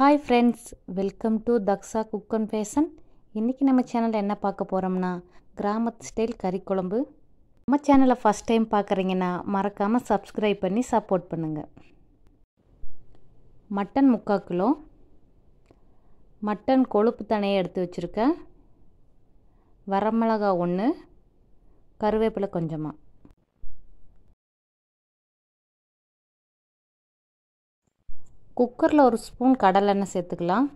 Hi friends welcome to Daksha cook and fashion இன்றைக்கி நம்ம சேனலில் என்ன பார்க்க போகிறோம்னா கிராமத்து ஸ்டைல் கறி குழம்பு. நம்ம சேனலை ஃபஸ்ட் டைம் பார்க்குறீங்கன்னா மறக்காமல் சப்ஸ்கிரைப் பண்ணி சப்போர்ட் பண்ணுங்கள் மட்டன் முக்கால் கிலோ. மட்டன் கொழுப்பு தனையை எடுத்து வச்சுருக்கேன் வரமிளகா ஒன்று கருவேப்பிலை கொஞ்சமாக குக்கரில் ஒரு ஸ்பூன் கடலெண்ணெய் சேர்த்துக்கலாம்.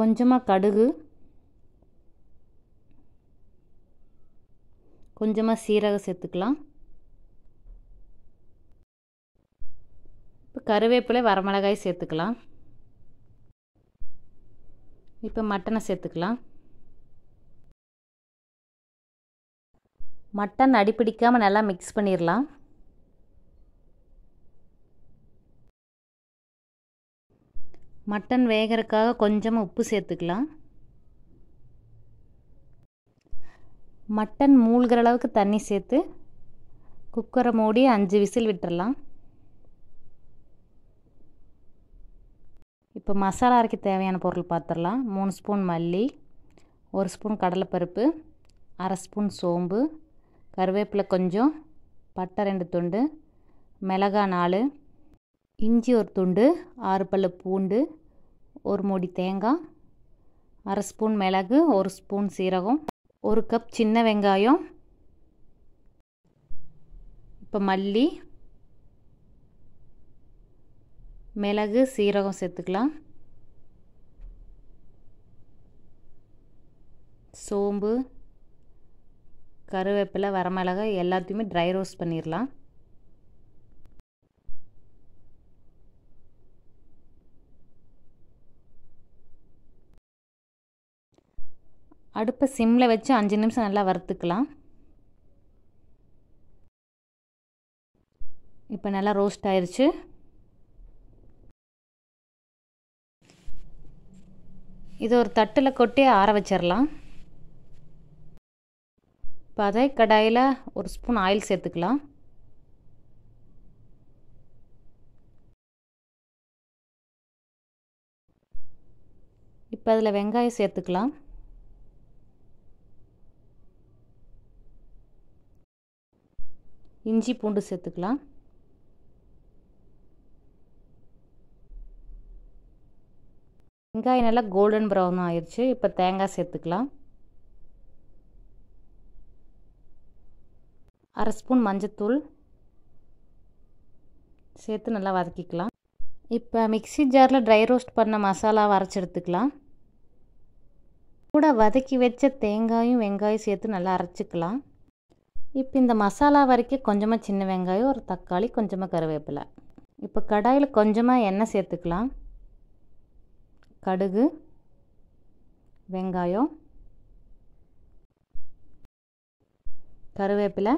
கொஞ்சமாக கடுகு. கொஞ்சமாக சீரகம் சேர்த்துக்கலாம். இப்போ கருவேப்பிலை வரமிளகாய் சேர்த்துக்கலாம். இப்போ மட்டனை சேர்த்துக்கலாம். மட்டன் அடிப்பிடிக்காமல் நல்லா மிக்ஸ் பண்ணிடலாம் மட்டன் வேகிறதுக்காக கொஞ்சமாக உப்பு சேர்த்துக்கலாம். மட்டன் மூழ்கிற அளவுக்கு தண்ணி சேர்த்து குக்கரை மூடி அஞ்சு விசில் விட்டுறலாம் இப்போ மசாலா அரைக்க தேவையான பொருள் பார்த்துடலாம் மூணு ஸ்பூன் மல்லி ஒரு ஸ்பூன் கடலைப்பருப்பு அரை ஸ்பூன் சோம்பு கருவேப்பிலை கொஞ்சம் பட்டை ரெண்டு துண்டு மிளகா நாலு இஞ்சி ஒரு துண்டு ஆறு பல்லு பூண்டு ஒரு மூடி தேங்காய் அரை ஸ்பூன் மிளகு ஒரு ஸ்பூன் சீரகம் ஒரு கப் சின்ன வெங்காயம் இப்போ மல்லி மிளகு சீரகம் சேர்த்துக்கலாம். சோம்பு கருவேப்பிலை வரமிளகாய் எல்லாத்தையுமே ட்ரை ரோஸ்ட் பண்ணிடலாம் அடுப்பை சிம்மில் வச்சு அஞ்சு நிமிஷம் நல்லா வறுத்துக்கலாம். இப்போ நல்லா ரோஸ்ட் ஆயிடுச்சு இது ஒரு தட்டில் கொட்டி ஆற வச்சிடலாம் இப்போ அதே கடாயில் ஒரு ஸ்பூன் ஆயில் சேர்த்துக்கலாம். இப்போ அதில் வெங்காயம் சேர்த்துக்கலாம். இஞ்சி பூண்டு சேர்த்துக்கலாம். வெங்காயம் நல்லா கோல்டன் ப்ரௌன் ஆயிடுச்சு இப்போ தேங்காய் சேர்த்துக்கலாம். அரை ஸ்பூன் மஞ்சத்தூள் சேர்த்து நல்லா வதக்கிக்கலாம். இப்போ மிக்சி ஜாரில் ட்ரை ரோஸ்ட் பண்ண மசாலாவை அரைச்சி எடுத்துக்கலாம். கூட வதக்கி வச்ச தேங்காயும் வெங்காயம் சேர்த்து நல்லா அரைச்சிக்கலாம். இப்போ இந்த மசாலா வரைக்கும் கொஞ்சமாக சின்ன வெங்காயம் ஒரு தக்காளி கொஞ்சமாக கருவேப்பிலை. இப்போ கடாயில் கொஞ்சமாக எண்ணெய் சேர்த்துக்கலாம். கடுகு வெங்காயம் கருவேப்பிலை.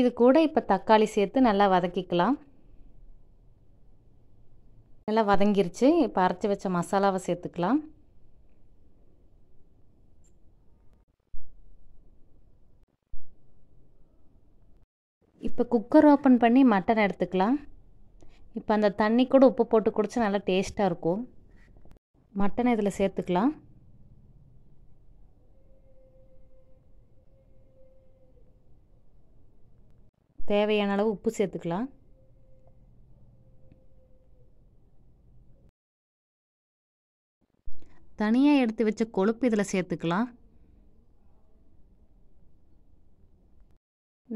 இது கூட இப்போ தக்காளி சேர்த்து நல்லா வதக்கிக்கலாம். நல்லா வதங்கிருச்சு. இப்போ அரைச்சி வச்ச மசாலாவை சேர்த்துக்கலாம். இப்போ குக்கர் ஓப்பன் பண்ணி மட்டன் எடுத்துக்கலாம். இப்போ அந்த தண்ணி கூட உப்பு போட்டு குடிச்சா நல்லா டேஸ்ட்டாக இருக்கும். மட்டனை இதில் சேர்த்துக்கலாம். தேவையான அளவு உப்பு சேர்த்துக்கலாம். தனியாக எடுத்து வச்ச கொழுப்பு இதில் சேர்த்துக்கலாம்.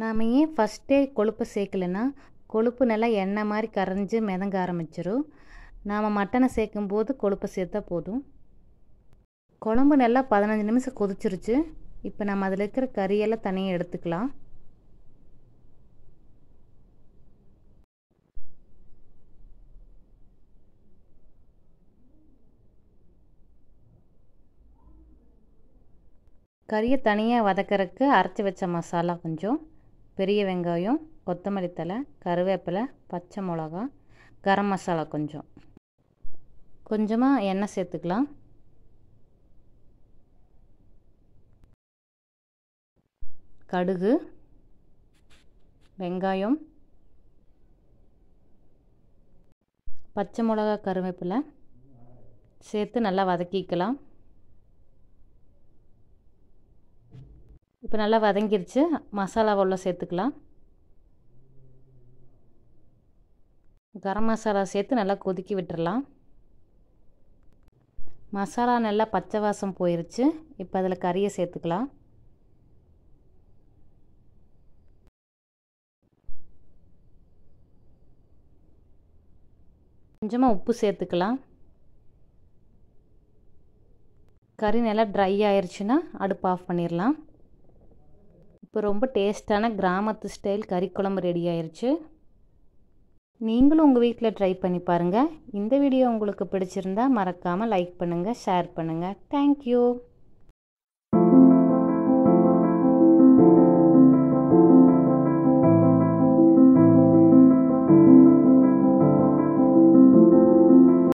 நாம் ஏன் ஃபஸ்ட்டே கொழுப்பை சேர்க்கலைன்னா கொழுப்பு நல்லா எண்ணெய் மாதிரி கரைஞ்சி மிதங்க ஆரம்பிச்சிடும் நாம் மட்டனை சேர்க்கும்போது கொழுப்பை சேர்த்தா போதும். குழம்பு நல்லா பதினஞ்சு நிமிஷம் கொதிச்சிருச்சு. இப்போ நம்ம அதில் இருக்கிற கறியெல்லாம் தனியாக எடுத்துக்கலாம். கறியை தனியாக வதக்கிறதுக்கு அரைச்சி வச்ச மசாலா கொஞ்சம் பெரிய வெங்காயம் கொத்தமல்லி தலை கருவேப்பிலை பச்சை மிளகா கரம் மசாலா கொஞ்சம். கொஞ்சமாக எண்ணெய் சேர்த்துக்கலாம். கடுகு வெங்காயம் பச்சை மிளகா கருவேப்பிலை சேர்த்து நல்லா வதக்கிக்கலாம். இப்போ நல்லா வதங்கிருச்சு. மசாலாவை உள்ள சேர்த்துக்கலாம். கரம் மசாலா சேர்த்து நல்லா கொதிக்கி விட்டுறலாம். மசாலா நல்லா பச்சை வாசம் போயிருச்சு. இப்போ அதில் கறியை சேர்த்துக்கலாம். கொஞ்சமாக உப்பு சேர்த்துக்கலாம். கறி நல்லா ட்ரை ஆயிடுச்சுன்னா அடுப்பு ஆஃப் பண்ணிடலாம். இப்போ ரொம்ப டேஸ்டான கிராமத்து ஸ்டைல் கறி குழம்பு ரெடி ஆயிடுச்சு நீங்களும் உங்கள் வீட்டில் ட்ரை பண்ணி பாருங்கள் இந்த வீடியோ உங்களுக்கு பிடிச்சிருந்தா மறக்காமல் லைக் பண்ணுங்கள் ஷேர் பண்ணுங்கள் தேங்க்யூ.